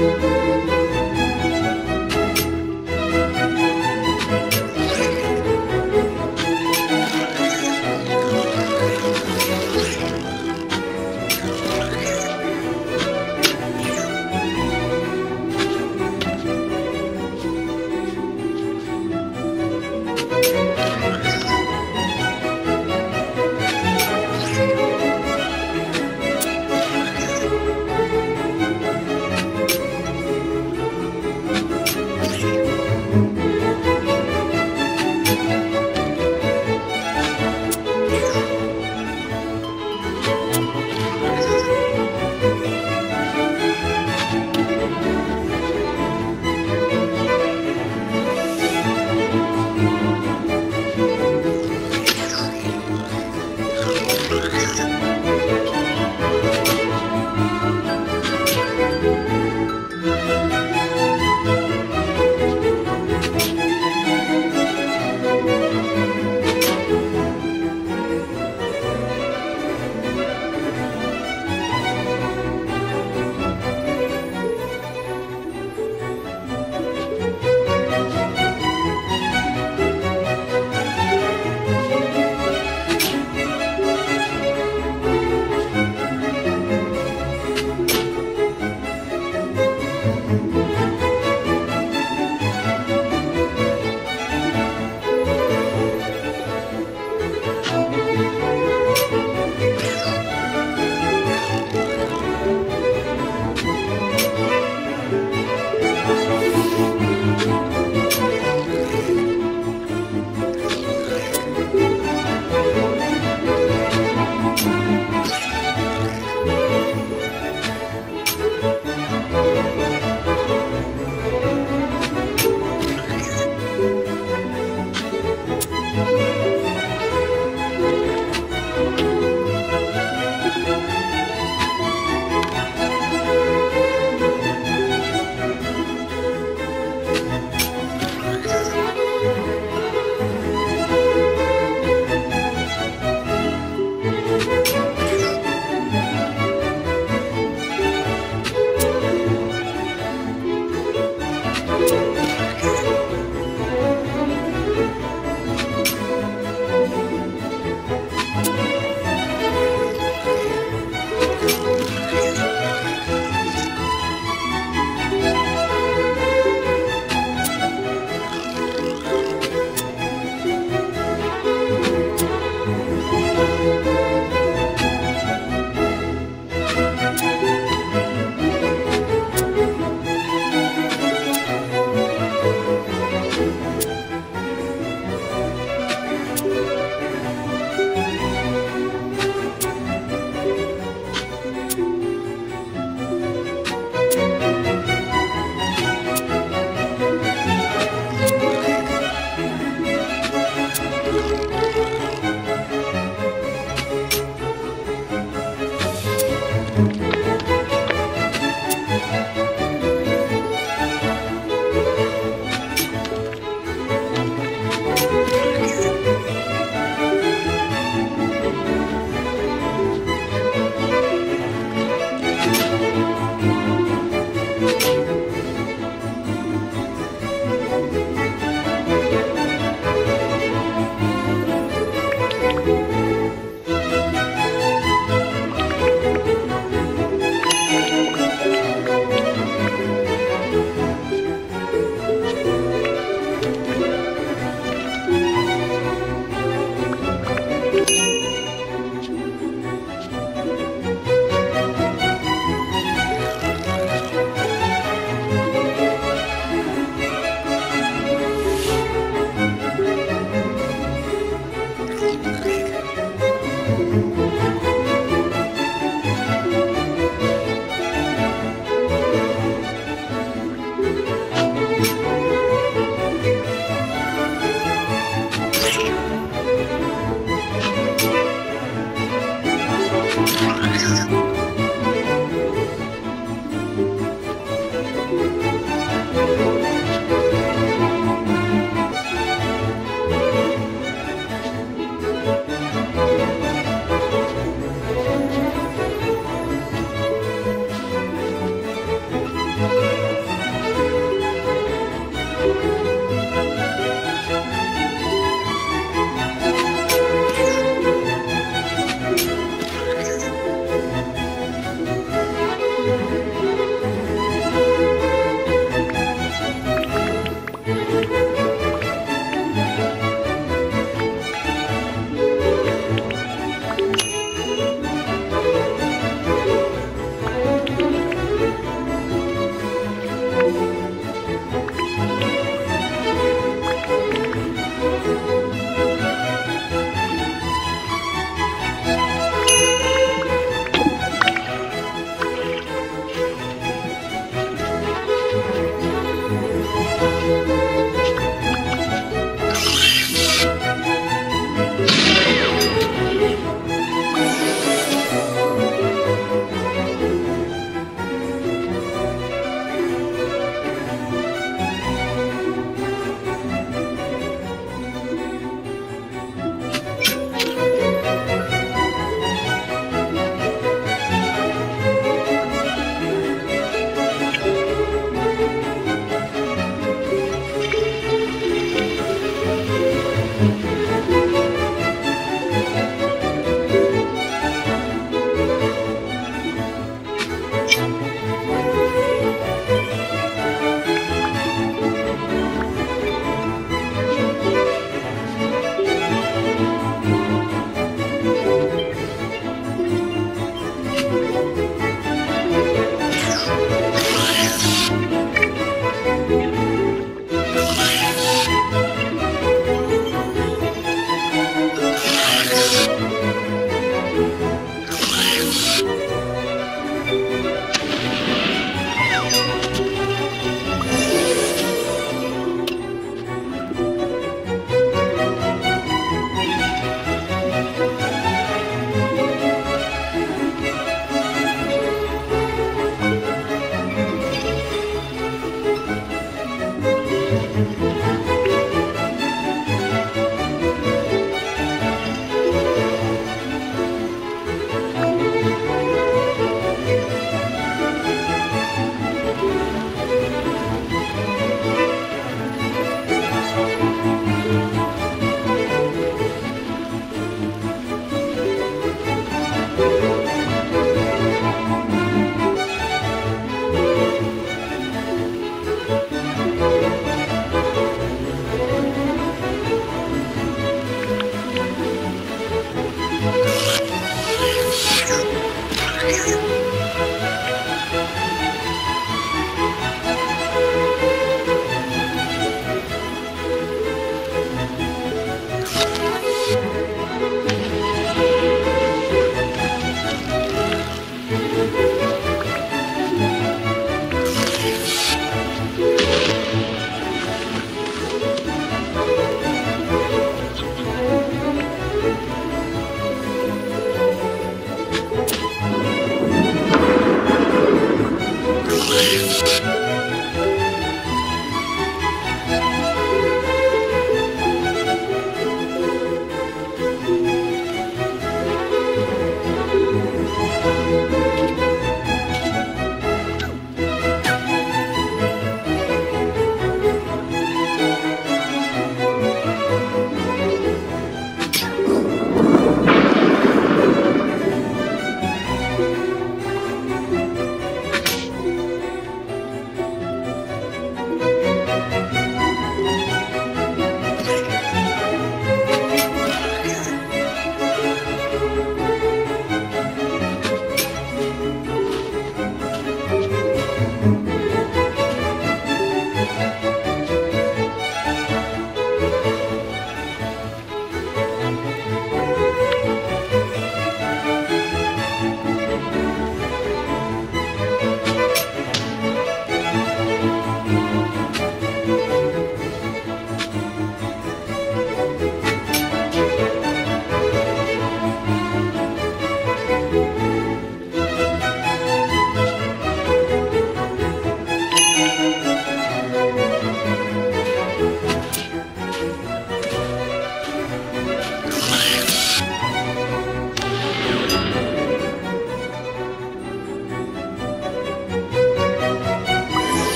Música